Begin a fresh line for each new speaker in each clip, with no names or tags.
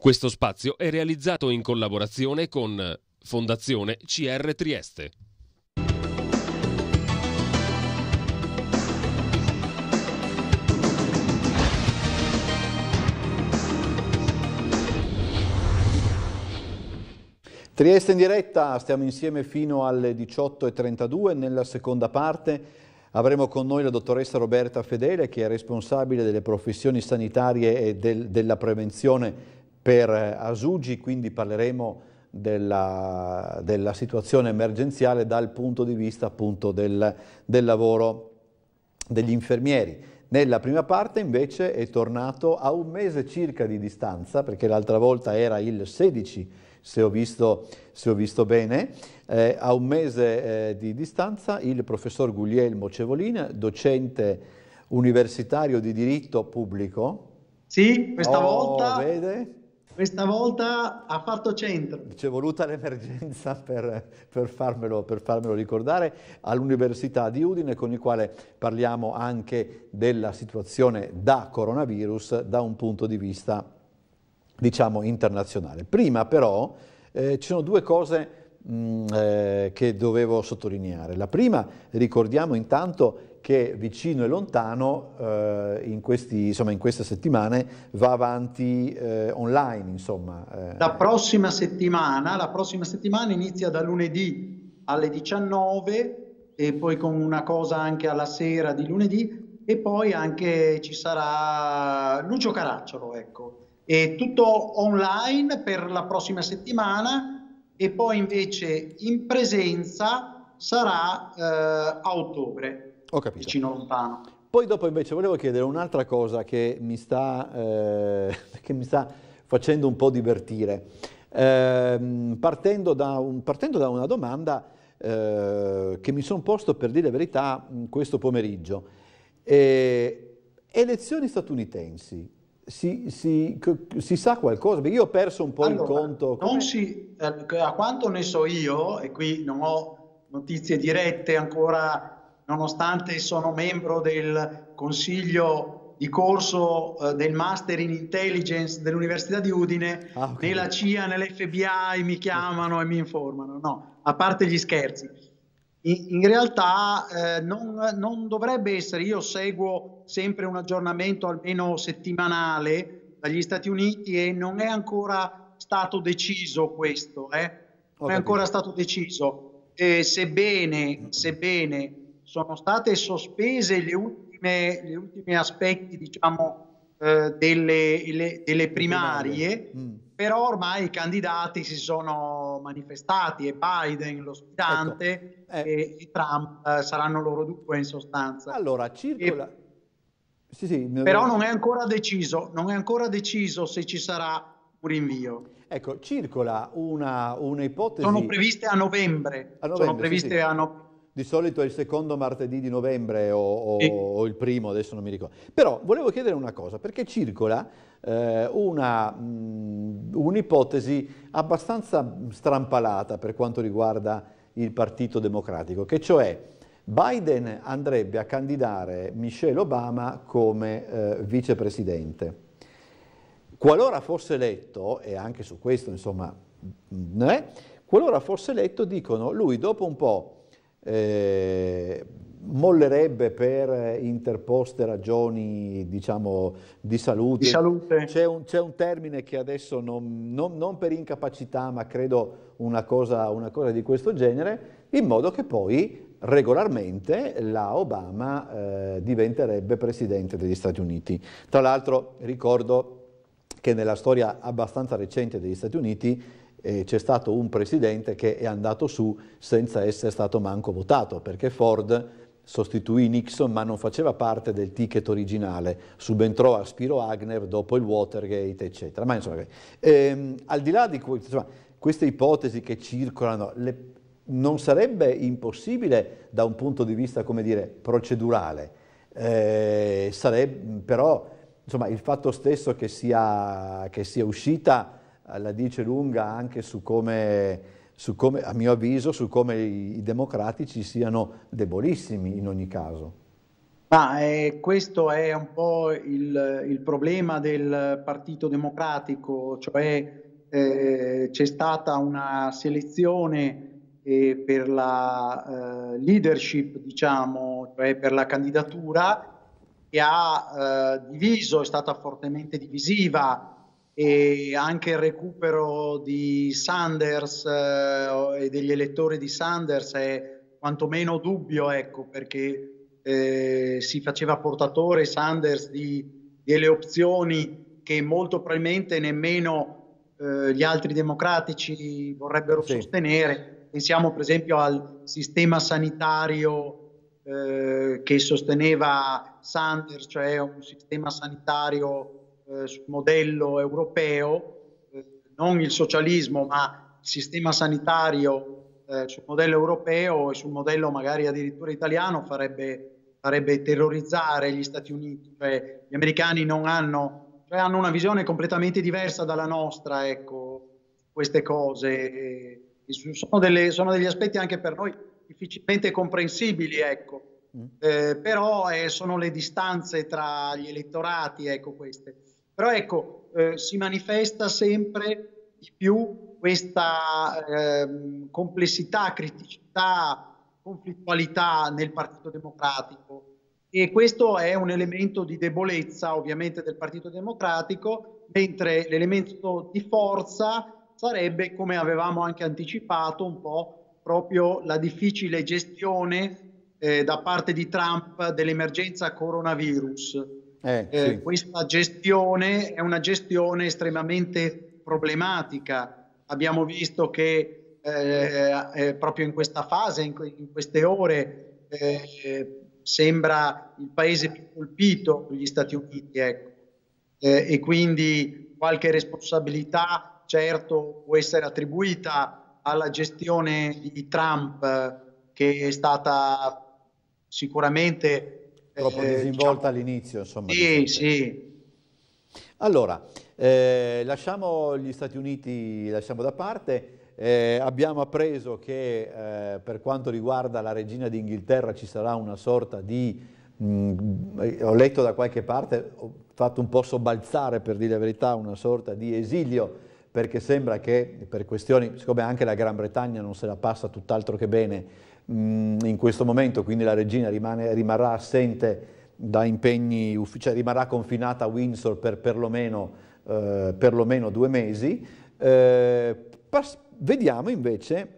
Questo spazio è realizzato in collaborazione con Fondazione CR Trieste.
Trieste in diretta, stiamo insieme fino alle 18.32. Nella seconda parte avremo con noi la dottoressa Roberta Fedele che è responsabile delle professioni sanitarie e del, della prevenzione per Asugi, quindi parleremo della, della, situazione emergenziale dal punto di vista appunto del, del lavoro degli infermieri. Nella prima parte invece è tornato a un mese circa di distanza, perché l'altra volta era il 16 se ho visto, se ho visto bene. Eh, a un mese eh, di distanza il professor Guglielmo Cevolina, docente universitario di diritto pubblico.
Sì, questa
oh,
volta...
Vede?
Questa volta ha fatto centro.
Ci è voluta l'emergenza per, per, farmelo, per farmelo ricordare all'Università di Udine con il quale parliamo anche della situazione da coronavirus da un punto di vista diciamo, internazionale. Prima però eh, ci sono due cose mh, mm, eh, che dovevo sottolineare. La prima, ricordiamo intanto che vicino e lontano eh, in, questi, insomma, in, queste settimane va avanti eh, online. Insomma.
Eh. La prossima settimana, la prossima settimana inizia da lunedì alle 19 e poi con una cosa anche alla sera di lunedì e poi anche ci sarà Lucio Caracciolo, ecco, è tutto online per la prossima settimana e poi invece in presenza sarà eh, a ottobre,
Ho capito.
vicino lontano.
Poi dopo invece volevo chiedere un'altra cosa che mi sta, eh, che mi sta facendo un po' divertire. Eh, partendo, da un, partendo, da una domanda eh, che mi sono posto per dire la verità questo pomeriggio. Eh, elezioni statunitensi, si, si, si, sa qualcosa? Io ho perso un po' allora, il conto.
Non si, eh, a quanto ne so io, e qui non ho notizie dirette ancora, nonostante sono membro del consiglio di corso eh, del Master in Intelligence dell'Università di Udine, ah, okay. né la CIA né l'FBI mi chiamano e mi informano. No, a parte gli scherzi in, realtà eh, non, non, dovrebbe essere, io seguo sempre un aggiornamento almeno settimanale dagli Stati Uniti e non è ancora stato deciso questo, eh? non è ancora stato deciso, eh, sebbene, sebbene, sono state sospese le ultime, gli ultimi aspetti diciamo, eh, delle, le, delle, primarie, mm. però ormai i candidati si sono manifestati e Biden, lo sfidante, ecco. eh. e, e, Trump eh, saranno loro due in sostanza.
Allora, circola... E,
sì, sì, però non è ancora deciso, non è ancora deciso se ci sarà un rinvio.
Ecco, circola una, una ipotesi...
Sono previste a novembre. A novembre sono previste sì, a novembre
di solito è il secondo martedì di novembre o, o, sì. o, il primo, adesso non mi ricordo. Però volevo chiedere una cosa, perché circola eh, mh, un'ipotesi abbastanza strampalata per quanto riguarda il Partito Democratico, che cioè Biden andrebbe a candidare Michelle Obama come eh, vicepresidente. Qualora fosse eletto, e anche su questo insomma, eh, qualora fosse eletto, dicono lui dopo un po' eh, mollerebbe per interposte ragioni diciamo, di salute.
Di salute.
C'è, un, c'è, un, termine che adesso non, non, non per incapacità, ma credo una cosa, una cosa, di questo genere, in modo che poi regolarmente la Obama eh, diventerebbe presidente degli Stati Uniti. Tra l'altro ricordo che nella storia abbastanza recente degli Stati Uniti eh, c'è stato un presidente che è andato su senza essere stato manco votato, perché Ford sostituì Nixon ma non faceva parte del ticket originale, subentrò a Spiro Agner dopo il Watergate, eccetera. Ma insomma, ehm, al di là di insomma, queste ipotesi che circolano, le, non sarebbe impossibile da un punto di vista, come dire, procedurale, eh, sarebbe, però insomma, il fatto stesso che sia, che sia uscita la dice lunga anche su come, su come, a mio avviso, su come i, democratici siano debolissimi in ogni caso.
Ma eh, questo è un po' il, il, problema del Partito Democratico, cioè eh, c'è stata una selezione eh, per la eh, leadership, diciamo, cioè per la candidatura, che ha eh, diviso, è stata fortemente divisiva e anche il recupero di Sanders eh, e degli elettori di Sanders è quantomeno dubbio, ecco, perché eh, si faceva portatore Sanders di delle opzioni che molto probabilmente nemmeno eh, gli altri democratici vorrebbero sì. sostenere. Pensiamo per esempio al sistema sanitario eh, che sosteneva Sanders, cioè un sistema sanitario eh, sul modello europeo, eh, non il socialismo, ma il sistema sanitario eh, sul modello europeo e sul modello magari addirittura italiano farebbe farebbe terrorizzare gli Stati Uniti, cioè gli americani non hanno, cioè hanno una visione completamente diversa dalla nostra, ecco, queste cose. E, sono, delle, sono, degli aspetti anche per noi difficilmente comprensibili, ecco. Mm. Eh, però eh, sono le distanze tra gli elettorati, ecco queste. Però ecco, eh, si manifesta sempre di più questa ehm, complessità, criticità, conflittualità nel Partito Democratico e questo è un elemento di debolezza ovviamente del Partito Democratico, mentre l'elemento di forza sarebbe, come avevamo anche anticipato, un po' proprio la difficile gestione eh, da parte di Trump dell'emergenza coronavirus. Eh, eh, sì. Questa gestione è una gestione estremamente problematica. Abbiamo visto che eh, eh, proprio in questa fase, in, in queste ore, eh, sembra il paese più colpito gli Stati Uniti. Ecco. Eh, e quindi qualche responsabilità certo può essere attribuita alla gestione di Trump che è stata sicuramente
troppo eh, disinvolta diciamo, all'inizio. Insomma,
sì, sì.
Allora, eh, lasciamo gli Stati Uniti lasciamo da parte eh, abbiamo appreso che eh, per quanto riguarda la regina d'Inghilterra ci sarà una sorta di, mh, mm, ho letto da qualche parte, ho fatto un po' sobbalzare per dire la verità, una sorta di esilio, perché sembra che per questioni, siccome anche la Gran Bretagna non se la passa tutt'altro che bene in questo momento, quindi la regina rimane, rimarrà assente da impegni ufficiali, cioè rimarrà confinata a Windsor per perlomeno, eh, perlomeno due mesi. Eh, Vediamo invece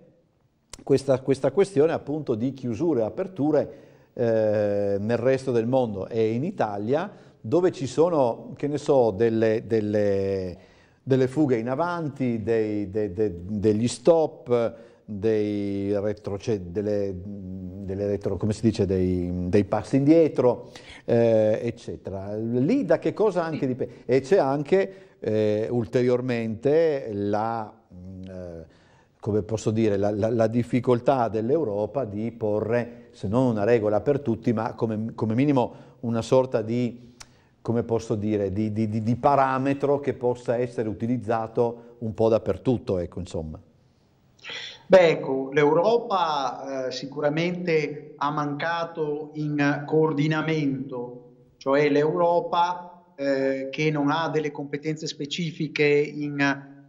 questa, questa questione appunto di chiusure e aperture eh, nel resto del mondo e in Italia dove ci sono, che ne so, delle, delle, delle fughe in avanti, dei, de, de, degli stop, dei retroced, delle, delle retro, come si dice, dei, dei passi indietro, eh, eccetera. Lì da che cosa anche dipende? E c'è anche eh, ulteriormente la eh, come posso dire, la, la, la difficoltà dell'Europa di porre, se non una regola per tutti, ma come, come minimo una sorta di, come posso dire, di, di, di, parametro che possa essere utilizzato un po' dappertutto, ecco, insomma.
Beh, ecco, l'Europa eh, sicuramente ha mancato in coordinamento, cioè l'Europa eh, che non ha delle competenze specifiche in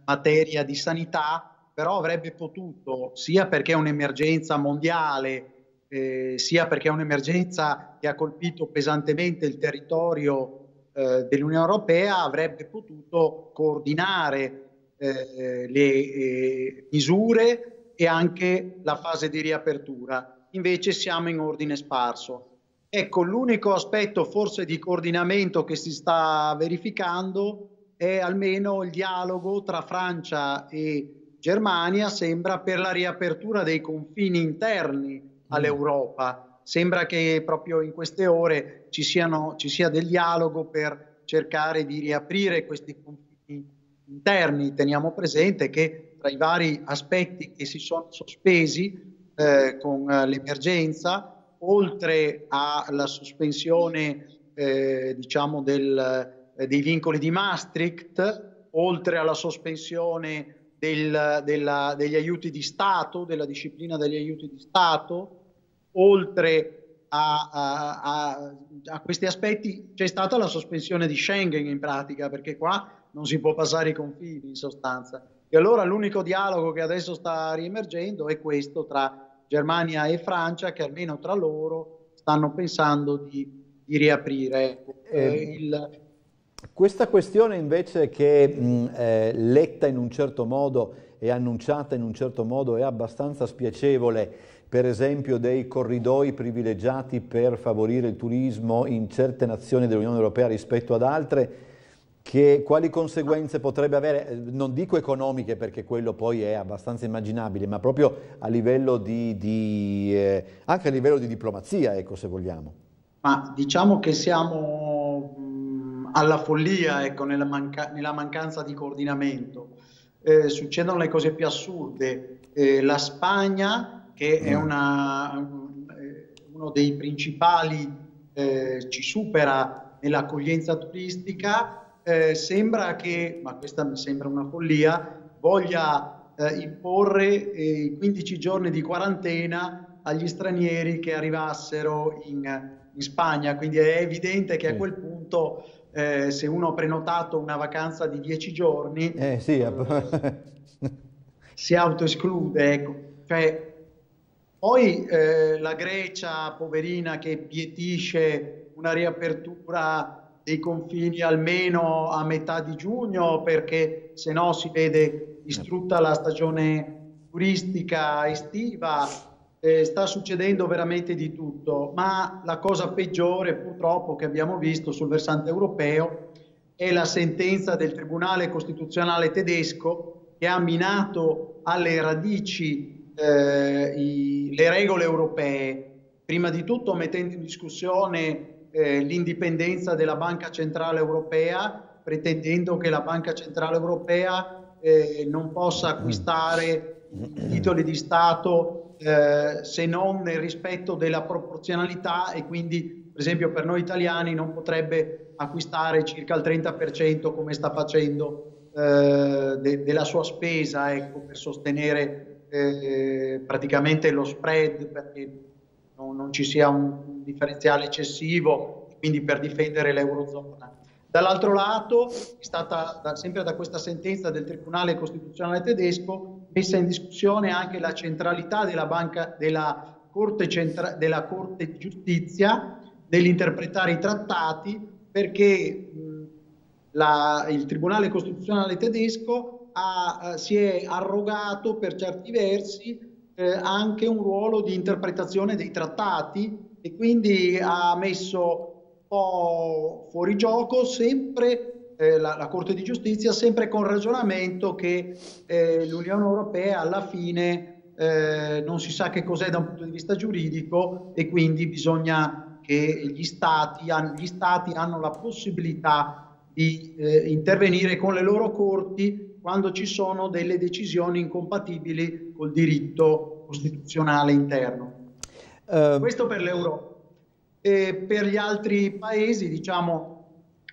materia di sanità, però avrebbe potuto, sia perché è un'emergenza mondiale, eh, sia perché è un'emergenza che ha colpito pesantemente il territorio eh, dell'Unione Europea, avrebbe potuto coordinare eh, le eh, misure e anche la fase di riapertura. Invece siamo in ordine sparso. Ecco, l'unico aspetto forse di coordinamento che si sta verificando è almeno il dialogo tra Francia e Germania, sembra per la riapertura dei confini interni all'Europa. Sembra che proprio in queste ore ci, siano, ci sia del dialogo per cercare di riaprire questi confini interni. Teniamo presente che tra i vari aspetti che si sono sospesi eh, con l'emergenza, oltre alla sospensione eh, diciamo del, eh, dei vincoli di Maastricht, oltre alla sospensione del, della, degli aiuti di Stato, della disciplina degli aiuti di Stato, oltre a, a, a, questi aspetti c'è stata la sospensione di Schengen in pratica, perché qua non si può passare i confini in sostanza. E allora l'unico dialogo che adesso sta riemergendo è questo tra Germania e Francia, che almeno tra loro stanno pensando di, di riaprire eh, il,
questa questione invece che mh, è letta in un certo modo e annunciata in un certo modo è abbastanza spiacevole, per esempio dei corridoi privilegiati per favorire il turismo in certe nazioni dell'Unione Europea rispetto ad altre, che, quali conseguenze potrebbe avere, non dico economiche perché quello poi è abbastanza immaginabile, ma proprio a livello di, di eh, anche a livello di diplomazia, ecco se vogliamo.
Ma diciamo che siamo alla follia, ecco, nella, manca- nella mancanza di coordinamento. Eh, succedono le cose più assurde. Eh, la Spagna, che è mm. una, eh, uno dei principali, eh, ci supera nell'accoglienza turistica, eh, sembra che, ma questa mi sembra una follia, voglia eh, imporre i 15 giorni di quarantena agli stranieri che arrivassero in, in Spagna. Quindi è evidente che a quel punto eh, se uno ha prenotato una vacanza di 10 giorni, eh, sì. eh, si autoesclude. Ecco. Cioè, poi eh, la Grecia, poverina, che pietisce una riapertura dei confini almeno a metà di giugno, perché se no si vede distrutta la stagione turistica estiva eh, sta succedendo veramente di tutto, ma la cosa peggiore purtroppo che abbiamo visto sul versante europeo è la sentenza del Tribunale Costituzionale tedesco che ha minato alle radici eh, i, le regole europee, prima di tutto mettendo in discussione eh, l'indipendenza della Banca Centrale Europea, pretendendo che la Banca Centrale Europea eh, non possa acquistare titoli di Stato eh, se non nel rispetto della proporzionalità e quindi per esempio per noi italiani non potrebbe acquistare circa il 30% come sta facendo eh, de della sua spesa ecco, per sostenere eh, praticamente lo spread perché non, non ci sia un differenziale eccessivo quindi per difendere l'Eurozona. Dall'altro lato è stata da, sempre da questa sentenza del Tribunale Costituzionale tedesco messa in discussione anche la centralità della, banca, della, Corte, Centra, della Corte di Giustizia nell'interpretare i trattati perché mh, la, il Tribunale Costituzionale tedesco ha, eh, si è arrogato per certi versi eh, anche un ruolo di interpretazione dei trattati e quindi ha messo po' fuori gioco, sempre eh, la, la, Corte di Giustizia, sempre con ragionamento che eh, l'Unione Europea alla fine eh, non si sa che cos'è da un punto di vista giuridico e quindi bisogna che gli stati, gli stati hanno la possibilità di eh, intervenire con le loro corti quando ci sono delle decisioni incompatibili col diritto costituzionale interno. Uh, Questo per l'Europa. E per gli altri paesi, diciamo,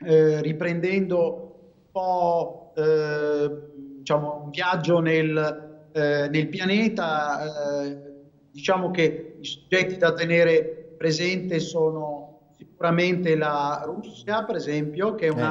eh, riprendendo un po' eh, diciamo, un viaggio nel, eh, nel pianeta, eh, diciamo che i soggetti da tenere presente sono sicuramente la Russia, per esempio, che è un, eh.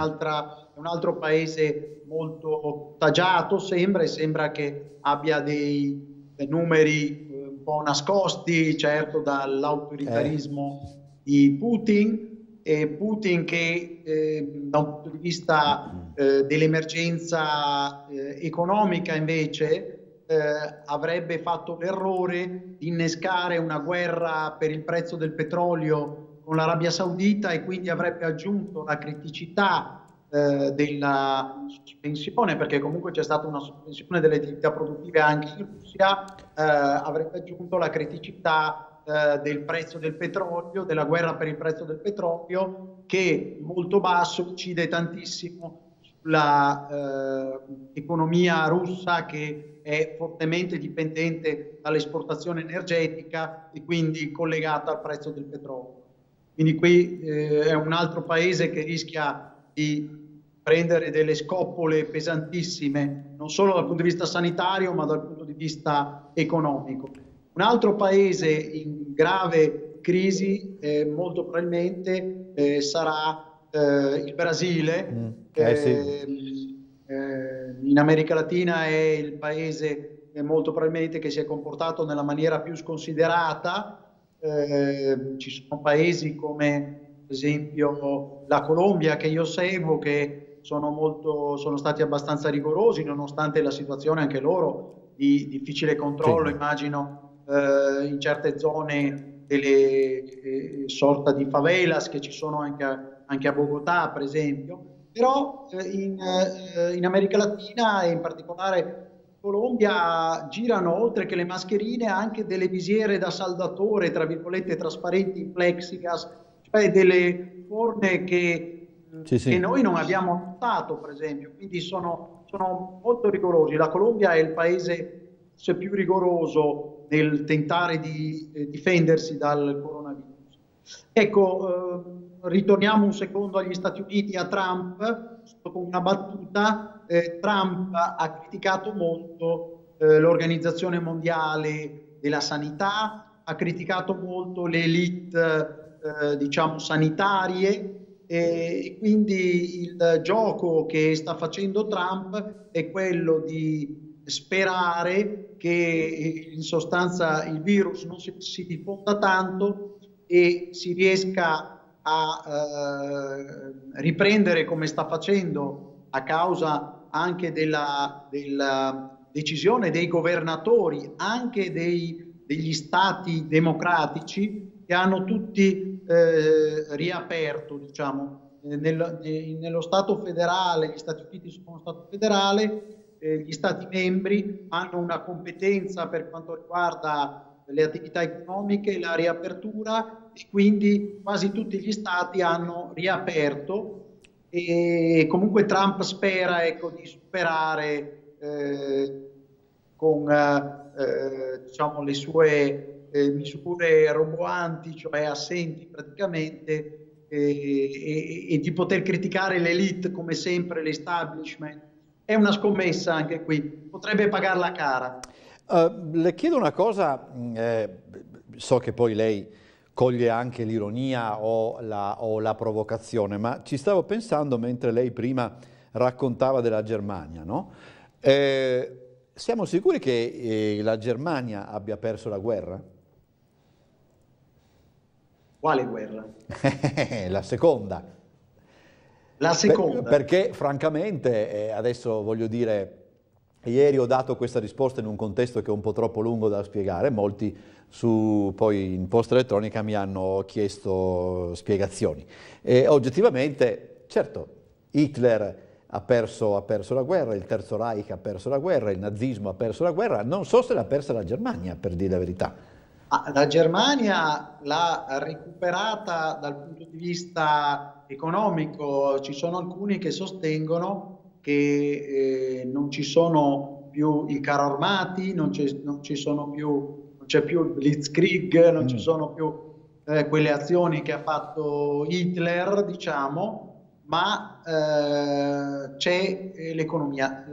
un altro paese molto tagiato, sembra, e sembra che abbia dei, dei numeri eh, po' nascosti, certo, dall'autoritarismo di Putin, e Putin che eh, da un punto di vista eh, dell'emergenza eh, economica invece eh, avrebbe fatto l'errore di innescare una guerra per il prezzo del petrolio con l'Arabia Saudita e quindi avrebbe aggiunto la criticità eh, della sospensione, perché comunque c'è stata una sospensione delle attività produttive anche in Russia, eh, avrebbe aggiunto la criticità eh, del prezzo del petrolio, della guerra per il prezzo del petrolio, che molto basso incide tantissimo sull'economia eh, russa che è fortemente dipendente dall'esportazione energetica e quindi collegata al prezzo del petrolio. Quindi qui eh, è un altro paese che rischia di prendere delle scoppole pesantissime, non solo dal punto di vista sanitario, ma dal punto di vista economico. Un altro paese in grave crisi eh, molto probabilmente eh, sarà eh, il Brasile. Mm. Eh, sì. Eh, in America Latina è il paese molto probabilmente che si è comportato nella maniera più sconsiderata. ci sono paesi come esempio la Colombia che io seguo che sono, molto, sono stati abbastanza rigorosi nonostante la situazione anche loro di difficile controllo, sì. immagino eh, in certe zone delle eh, sorta di favelas che ci sono anche a, anche a Bogotà, per esempio. Però eh, in, eh, in, America Latina e in particolare Colombia girano oltre che le mascherine anche delle visiere da saldatore, tra virgolette, trasparenti in plexigas, cioè delle forme che, sì, sì. che noi non abbiamo notato, per esempio. Quindi sono, sono molto rigorosi. La Colombia è il paese più rigoroso nel tentare di eh, difendersi dal coronavirus. Ecco, eh, ritorniamo un secondo agli Stati Uniti, a Trump, con una battuta. Eh, Trump ha criticato molto eh, l'Organizzazione Mondiale della Sanità, ha criticato molto le elite, eh, diciamo, sanitarie, e quindi il gioco che sta facendo Trump è quello di sperare che in sostanza il virus non si, si diffonda tanto e si riesca a eh, riprendere come sta facendo a causa anche della, della decisione dei governatori, anche dei, degli stati democratici che hanno tutti eh, riaperto, diciamo, nel, nello Stato federale, gli Stati Uniti sono uno Stato federale, eh, gli Stati membri hanno una competenza per quanto riguarda le attività economiche, la riapertura e quindi quasi tutti gli Stati hanno riaperto e comunque Trump spera ecco, di superare eh, con eh, diciamo, le sue eh, misure roboanti, cioè assenti praticamente, e, e di poter criticare l'elite come sempre, l'establishment è una scommessa anche qui, potrebbe pagarla cara.
Uh, le chiedo una cosa, mm, eh, so che poi lei coglie anche l'ironia o la, o la, provocazione, ma ci stavo pensando mentre lei prima raccontava della Germania, no? eh, siamo sicuri che eh, la Germania abbia perso la guerra?
Quale guerra?
la seconda.
La seconda.
Per, perché francamente, eh, adesso voglio dire, ieri ho dato questa risposta in un contesto che è un po' troppo lungo da spiegare, molti su, poi in posta elettronica mi hanno chiesto spiegazioni. E oggettivamente, certo, Hitler ha perso, ha perso, la guerra, il Terzo Reich ha perso la guerra, il nazismo ha perso la guerra, non so se l'ha persa la Germania, per dire la verità.
La Germania l'ha recuperata dal punto di vista economico, ci sono alcuni che sostengono che eh, non ci sono più i carri armati, non, non, più, non c'è più il Blitzkrieg, non mm. ci sono più eh, quelle azioni che ha fatto Hitler, diciamo, ma eh, c'è eh, l'economia.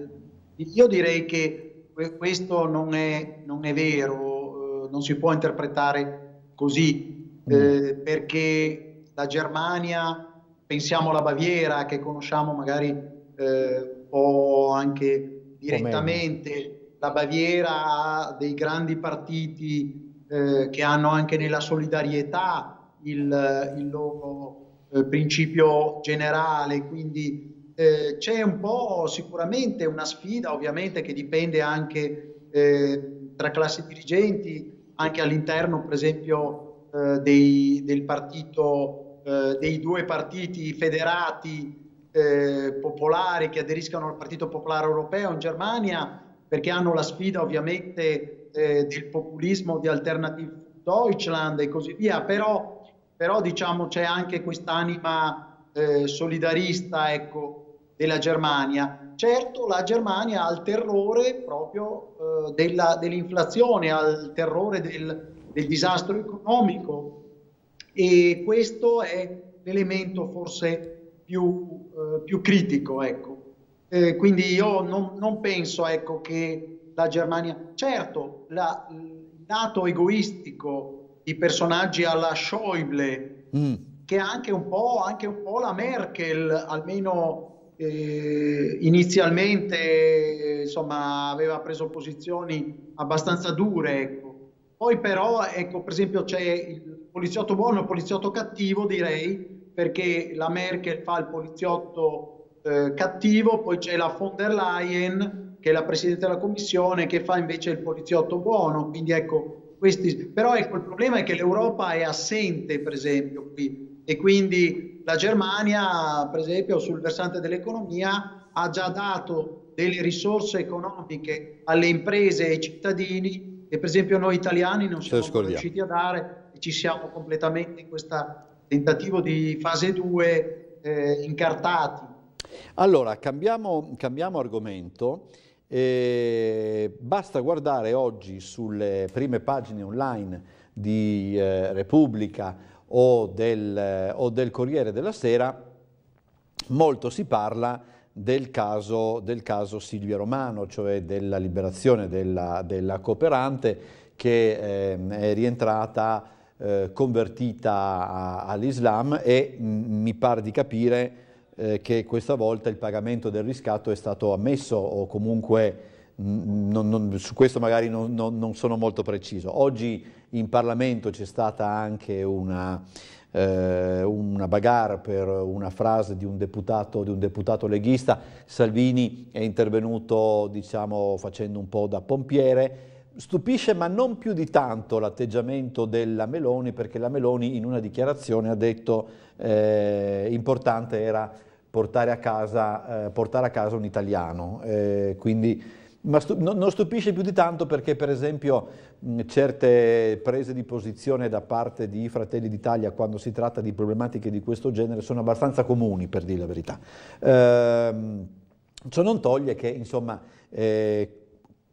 Io direi che questo non è, non è vero, non si può interpretare così, mm. eh, perché la Germania, pensiamo alla Baviera che conosciamo magari eh, o anche direttamente, la Baviera ha dei grandi partiti eh, che hanno anche nella solidarietà il, il loro eh, principio generale, quindi eh, c'è un po' sicuramente una sfida ovviamente che dipende anche eh, tra classi dirigenti, anche all'interno, per esempio, eh, dei, del partito, eh, dei due partiti federati eh, popolari che aderiscono al Partito Popolare Europeo in Germania, perché hanno la sfida ovviamente eh, del populismo di Alternative Deutschland e così via, però, però diciamo c'è anche quest'anima eh, solidarista, ecco, della Germania. Certo, la Germania ha il terrore proprio eh, della, dell'inflazione, ha il terrore del, del, disastro economico e questo è l'elemento forse più, eh, più critico. Ecco. Eh, quindi io non, non penso ecco, che la Germania... Certo, la, il dato egoistico di personaggi alla Schäuble, mm. che anche un, po', anche un po' la Merkel, almeno eh, inizialmente insomma, aveva preso posizioni abbastanza dure. Ecco. Poi però, ecco, per esempio, c'è il poliziotto buono e il poliziotto cattivo, direi, perché la Merkel fa il poliziotto eh, cattivo, poi c'è la von der Leyen, che è la Presidente della Commissione, che fa invece il poliziotto buono. Quindi ecco, questi... Però ecco, il problema è che l'Europa è assente, per esempio, qui. E quindi la Germania, per esempio, sul versante dell'economia, ha già dato delle risorse economiche alle imprese e ai cittadini che per esempio noi italiani non siamo riusciti a dare e ci siamo completamente in questo tentativo di fase 2 eh, incartati.
Allora, cambiamo, cambiamo argomento. Eh, basta guardare oggi sulle prime pagine online di eh, Repubblica o del, o del Corriere della Sera, molto si parla del caso, del caso Silvia Romano, cioè della liberazione della, della cooperante che eh, è rientrata eh, convertita all'Islam e mh, mm, mi pare di capire eh, che questa volta il pagamento del riscatto è stato ammesso o comunque mh, mm, non, non, su questo magari non, non, sono molto preciso. Oggi in Parlamento c'è stata anche una eh, una bagarre per una frase di un, deputato, di un deputato leghista, Salvini è intervenuto diciamo, facendo un po' da pompiere, Stupisce ma non più di tanto l'atteggiamento della Meloni perché la Meloni in una dichiarazione ha detto eh, importante era portare a casa, eh, portare a casa un italiano, eh, quindi ma stu non stupisce più di tanto perché per esempio mh, certe prese di posizione da parte di Fratelli d'Italia quando si tratta di problematiche di questo genere sono abbastanza comuni per dire la verità. Ehm, ciò non toglie che insomma eh,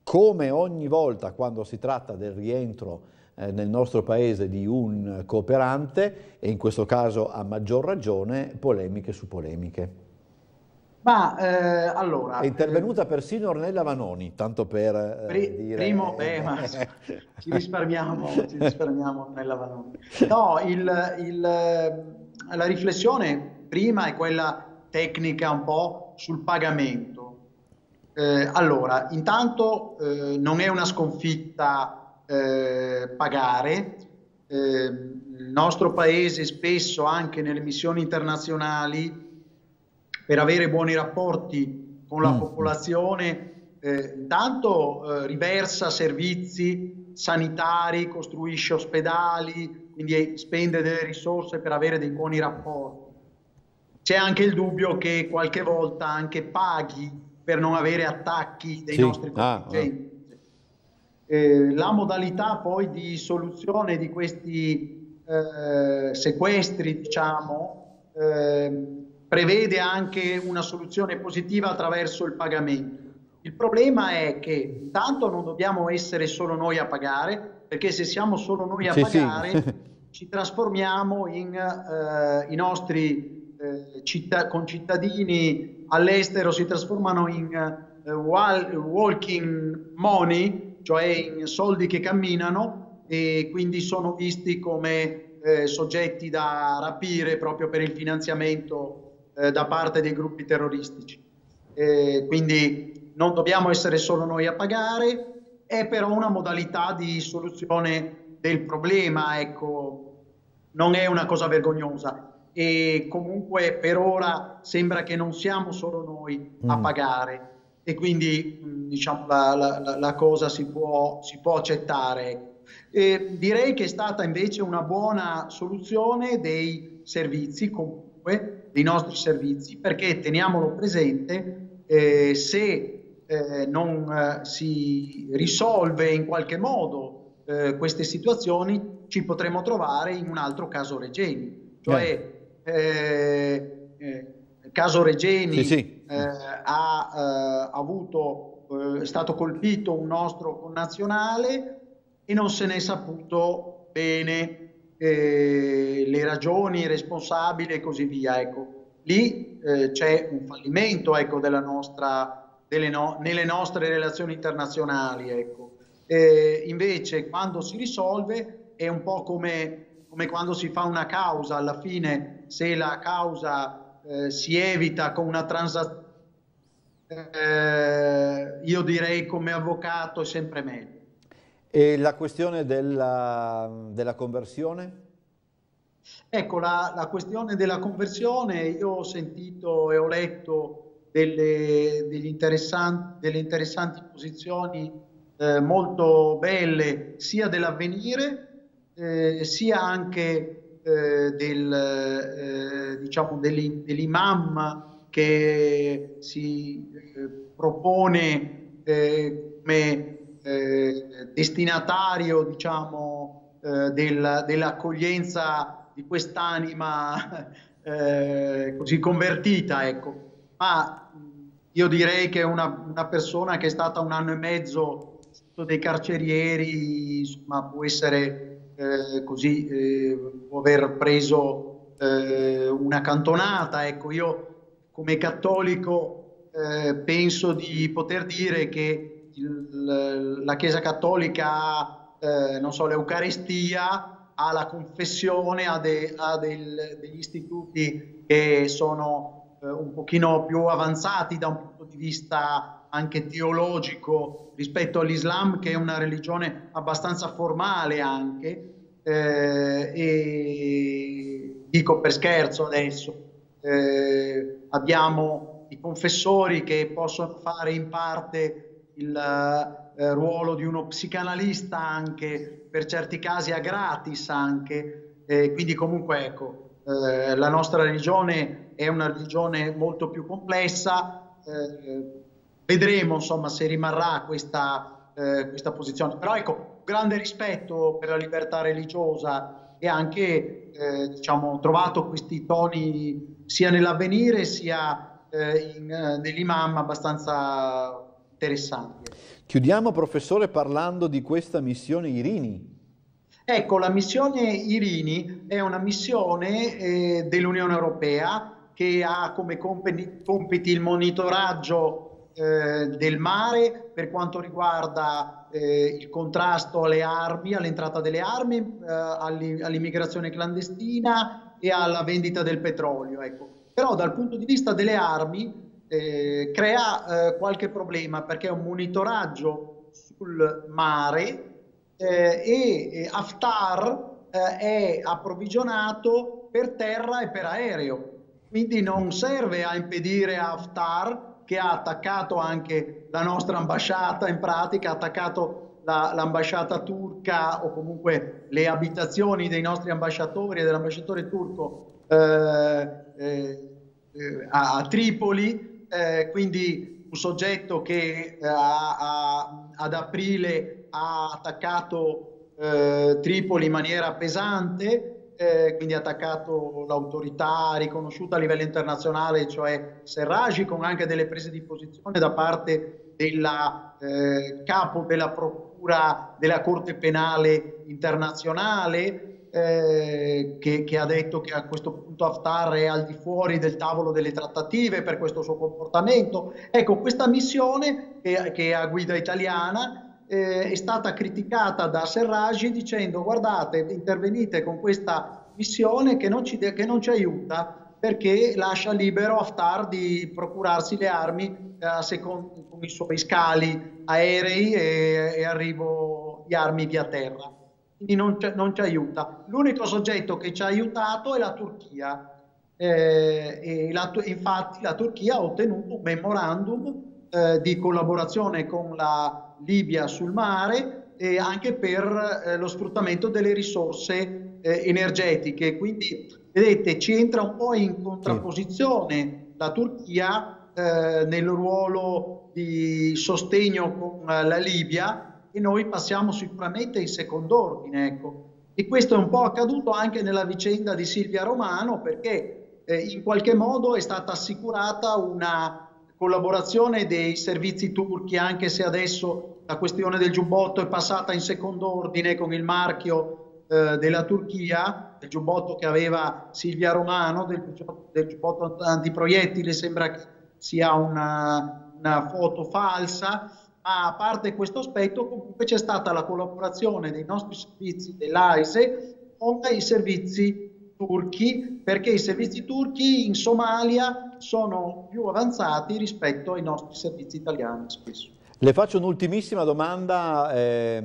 come ogni volta quando si tratta del rientro eh, nel nostro paese di un cooperante e in questo caso a maggior ragione polemiche su polemiche.
Ma eh, allora...
È intervenuta persino Ornella Vanoni, tanto per eh,
pri
dire...
Primo, beh, ma ci risparmiamo, ci risparmiamo Ornella Vanoni. No, il, il, la riflessione prima è quella tecnica un po' sul pagamento. Eh, allora, intanto eh, non è una sconfitta eh, pagare, il nostro paese spesso anche nelle missioni internazionali per avere buoni rapporti con la mm. popolazione, eh, intanto eh, riversa servizi sanitari, costruisce ospedali, quindi spende delle risorse per avere dei buoni rapporti. C'è anche il dubbio che qualche volta anche paghi per non avere attacchi dei sì. nostri contingenti. Ah, ah. Eh, la modalità poi di soluzione di questi eh, sequestri, diciamo, eh, prevede anche una soluzione positiva attraverso il pagamento. Il problema è che intanto non dobbiamo essere solo noi a pagare, perché se siamo solo noi a sì, pagare sì. ci trasformiamo in eh, i nostri eh, città, concittadini all'estero, si trasformano in eh, walking money, cioè in soldi che camminano e quindi sono visti come eh, soggetti da rapire proprio per il finanziamento eh, da parte dei gruppi terroristici. Eh, quindi non dobbiamo essere solo noi a pagare, è però una modalità di soluzione del problema, ecco, non è una cosa vergognosa e comunque per ora sembra che non siamo solo noi a mm. pagare e quindi diciamo, la, la, la, cosa si può, si può accettare. E direi che è stata invece una buona soluzione dei servizi comunque dei nostri servizi, perché teniamolo presente, eh, se eh, non eh, si risolve in qualche modo eh, queste situazioni, ci potremo trovare in un altro caso Regeni, cioè eh, il caso Regeni sì, sì. ha avuto, è stato colpito un nostro connazionale e non se ne è saputo bene eh, le ragioni, i responsabili e così via. Ecco. Lì eh, c'è un fallimento ecco, nostra, no, nelle nostre relazioni internazionali. Ecco. Eh, invece quando si risolve è un po' come, come quando si fa una causa, alla fine se la causa eh, si evita con una transazione, eh, io direi come avvocato è sempre meglio.
E la questione della, della conversione?
Ecco, la, la, questione della conversione, io ho sentito e ho letto delle, interessanti, delle interessanti, posizioni eh, molto belle sia dell'avvenire eh, sia anche eh, del, eh, diciamo dell'imam che si eh, propone eh, come destinatario diciamo, del, dell'accoglienza di quest'anima così convertita, ecco. Ma io direi che una, una, persona che è stata un anno e mezzo sotto dei carcerieri, insomma, può essere eh, così, eh, può aver preso eh, una cantonata, ecco. Io come cattolico eh, penso di poter dire che il, la Chiesa Cattolica ha, eh, non so, l'Eucaristia ha la confessione, ha, de, ha del, degli istituti che sono un pochino più avanzati da un punto di vista anche teologico rispetto all'Islam, che è una religione abbastanza formale anche, eh, e dico per scherzo adesso, eh, abbiamo i confessori che possono fare in parte il eh, ruolo di uno psicanalista anche per certi casi a gratis anche, eh, quindi comunque ecco, eh, la nostra religione è una religione molto più complessa, eh, vedremo insomma se rimarrà questa, questa posizione, però ecco, grande rispetto per la libertà religiosa e anche eh, diciamo, trovato questi toni sia nell'avvenire sia in, nell'imam abbastanza interessanti.
Chiudiamo, professore, parlando di questa missione Irini.
Ecco, la missione Irini è una missione eh, dell'Unione Europea che ha come compiti il monitoraggio eh, del mare per quanto riguarda eh, il contrasto alle armi, all'entrata delle armi, eh, all'immigrazione clandestina e alla vendita del petrolio. Ecco. Però dal punto di vista delle armi eh, crea eh, qualche problema perché è un monitoraggio sul mare e Haftar è approvvigionato per terra e per aereo. Quindi non serve a impedire a Haftar, che ha attaccato anche la nostra ambasciata, in pratica ha attaccato la, l'ambasciata turca o comunque le abitazioni dei nostri ambasciatori e dell'ambasciatore turco eh, eh, a, a Tripoli, eh, quindi un soggetto che eh, a, a, ad aprile ha attaccato eh, Tripoli in maniera pesante, eh, quindi ha attaccato l'autorità riconosciuta a livello internazionale, cioè Serragi, con anche delle prese di posizione da parte del eh, capo della Procura della Corte Penale internazionale, eh, che, che, ha detto che a questo punto Haftar è al di fuori del tavolo delle trattative per questo suo comportamento. Ecco, questa missione, che, che è a guida italiana, eh, è stata criticata da Serragi dicendo guardate, intervenite con questa missione che non ci, che non ci aiuta perché lascia libero Haftar di procurarsi le armi eh, secondo, con i suoi scali aerei e, e arrivo di armi via terra quindi non, non, ci aiuta. L'unico soggetto che ci ha aiutato è la Turchia. Eh, la, infatti la Turchia ha ottenuto un memorandum eh, di collaborazione con la Libia sul mare e anche per eh, lo sfruttamento delle risorse eh, energetiche. Quindi, vedete, ci entra un po' in contrapposizione la Turchia eh, nel ruolo di sostegno con la Libia e noi passiamo sicuramente in secondo ordine. Ecco. E questo è un po' accaduto anche nella vicenda di Silvia Romano perché eh, in qualche modo è stata assicurata una collaborazione dei servizi turchi, anche se adesso la questione del giubbotto è passata in secondo ordine con il marchio eh, della Turchia, il giubbotto che aveva Silvia Romano, del, del giubbotto antiproiettile, sembra che sia una, una foto falsa ma a parte questo aspetto comunque c'è stata la collaborazione dei nostri servizi dell'AISE con i servizi turchi perché i servizi turchi in Somalia sono più avanzati rispetto ai nostri servizi italiani spesso.
Le faccio un'ultimissima domanda, eh,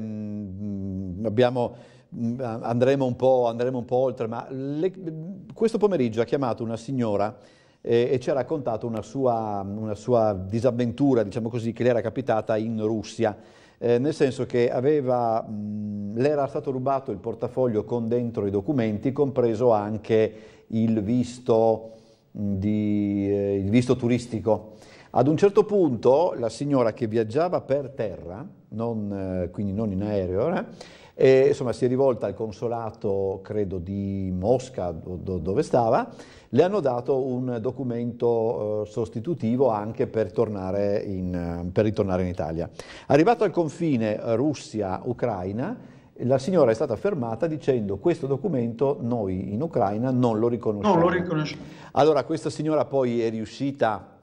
abbiamo, andremo, un andremo, un po', oltre, ma le, questo pomeriggio ha chiamato una signora eh, e ci ha raccontato una sua, una sua, disavventura, diciamo così, che le era capitata in Russia. Eh, nel senso che aveva, mh, le era stato rubato il portafoglio con dentro i documenti, compreso anche il visto, mh, di, eh, il visto turistico. Ad un certo punto la signora che viaggiava per terra, non, eh, quindi non in aereo, eh, e, insomma, si è rivolta al consolato, credo, di Mosca, do, dove stava, le hanno dato un documento eh, sostitutivo anche per, in, per ritornare in Italia. Arrivato al confine Russia-Ucraina, la signora è stata fermata dicendo questo documento noi in Ucraina non lo riconosciamo.
Non lo riconosciamo.
Allora questa signora poi è riuscita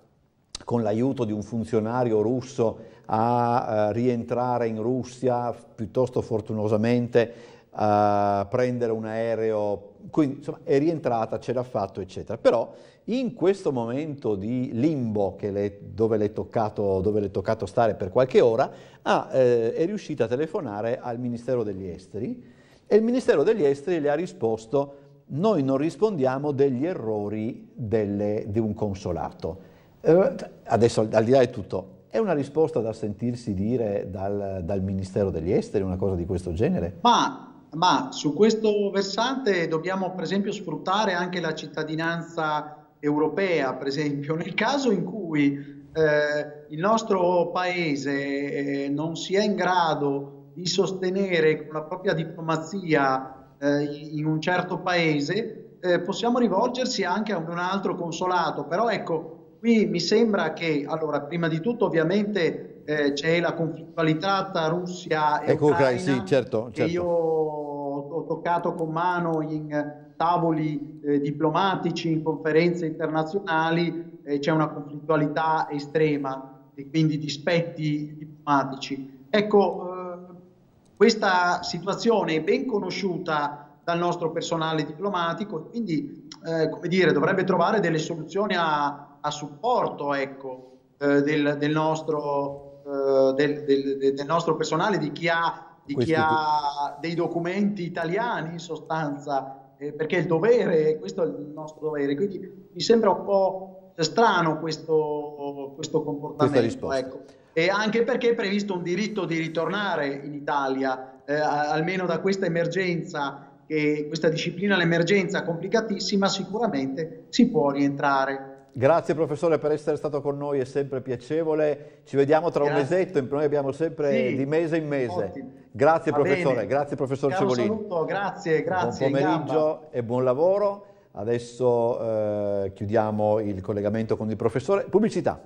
con l'aiuto di un funzionario russo a uh, rientrare in Russia, piuttosto fortunosamente a prendere un aereo, quindi insomma è rientrata, ce l'ha fatto, eccetera. Però in questo momento di limbo le, dove, le toccato, è toccato, stare per qualche ora, ah, eh, è riuscita a telefonare al Ministero degli Esteri e il Ministero degli Esteri le ha risposto noi non rispondiamo degli errori delle, di un consolato. Eh, adesso al di là di tutto, è una risposta da sentirsi dire dal, dal, Ministero degli Esteri, una cosa di questo genere?
Ma, ma, su questo versante dobbiamo per esempio sfruttare anche la cittadinanza europea, per esempio, nel caso in cui eh, il nostro paese eh, non sia in grado di sostenere con la propria diplomazia eh, in un certo paese, eh, possiamo rivolgersi anche a un altro consolato, però ecco, Qui mi sembra che, allora, prima di tutto ovviamente eh, c'è la conflittualità tra Russia e ecco, Ucraina,
sì, certo,
certo. io ho toccato con mano in tavoli eh, diplomatici, in conferenze internazionali, eh, c'è una conflittualità estrema e quindi dispetti diplomatici. Ecco, eh, questa situazione è ben conosciuta dal nostro personale diplomatico quindi, eh, come dire, dovrebbe trovare delle soluzioni a a supporto ecco, eh, del, del, nostro, eh, del, del, nostro, personale, di chi ha, di chi ha dei documenti italiani in sostanza, eh, perché il dovere, questo è il nostro dovere. Quindi mi sembra un po' strano questo, questo comportamento. Ecco. E anche perché è previsto un diritto di ritornare in Italia, eh, almeno da questa emergenza, che questa disciplina l'emergenza complicatissima, sicuramente si può rientrare.
Grazie professore per essere stato con noi, è sempre piacevole. Ci vediamo tra grazie. un mesetto, noi abbiamo sempre sì, di mese in mese. Ottimo. Grazie Va professore, bene. grazie professor Caro Cevolini.
Saluto, grazie, grazie.
Buon pomeriggio e buon lavoro. Adesso eh, chiudiamo il collegamento con il professore. Pubblicità.